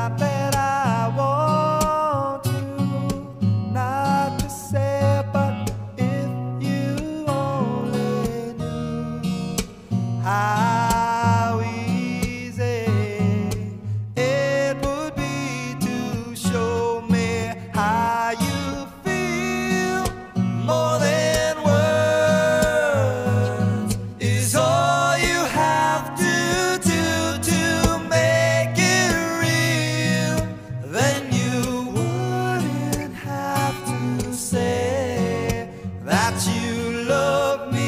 my back. love me.